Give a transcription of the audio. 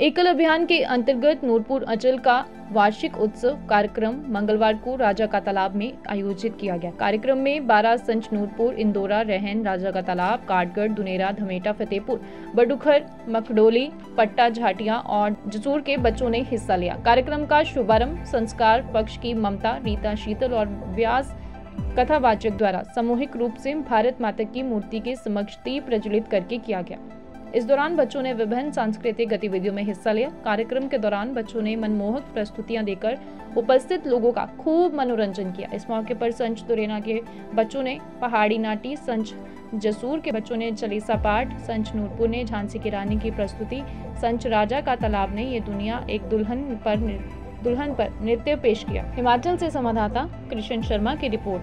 एकल अभियान के अंतर्गत नूरपुर अंचल का वार्षिक उत्सव कार्यक्रम मंगलवार को राजा का तालाब में आयोजित किया गया। कार्यक्रम में बारह संच नूरपुर, इंदौरा, रहन, राजा का तालाब, काटगढ़, दुनेरा, धमेटा, फतेहपुर, बडुखर, मखडोली, पट्टा, झाटिया और जसूर के बच्चों ने हिस्सा लिया। कार्यक्रम का शुभारंभ संस्कार पक्ष की ममता, रीता, शीतल और व्यास कथावाचक द्वारा सामूहिक रूप से भारत माता की मूर्ति के समक्ष दीप प्रज्वलित करके किया गया। इस दौरान बच्चों ने विभिन्न सांस्कृतिक गतिविधियों में हिस्सा लिया। कार्यक्रम के दौरान बच्चों ने मनमोहक प्रस्तुतियाँ देकर उपस्थित लोगों का खूब मनोरंजन किया। इस मौके पर संच दुरेना के बच्चों ने पहाड़ी नाटी संच जसूर के बच्चों ने चलीसा पाठ संच नूरपुर ने झांसी की रानी की प्रस्तुति संच राजा का तालाब ने ये दुनिया एक दुल्हन पर दुल्हन पर नृत्य पेश किया। हिमाचल से संवाददाता कृष्ण शर्मा की रिपोर्ट।